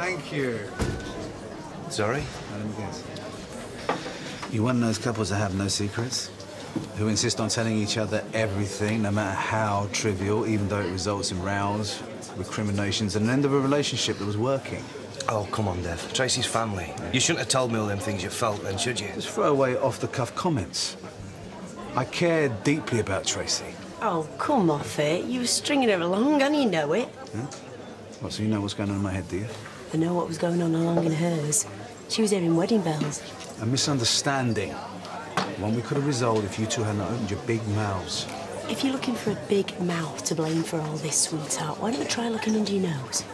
Thank you. Sorry? Um, Let me guess. You one of those couples that have no secrets? Who insist on telling each other everything, no matter how trivial, even though it results in rows, recriminations, and an end of a relationship that was working? Oh, come on, Dev. Tracy's family. You shouldn't have told me all them things you felt then, should you? Just throw away off-the-cuff comments. I care deeply about Tracy. Oh, come off it. You were stringing her along and you know it. Well, so you know what's going on in my head, do you? I know what was going on along in hers. She was hearing wedding bells. A misunderstanding. One we could have resolved if you two hadn't opened your big mouths. If you're looking for a big mouth to blame for all this, sweetheart, why don't you try looking under your nose?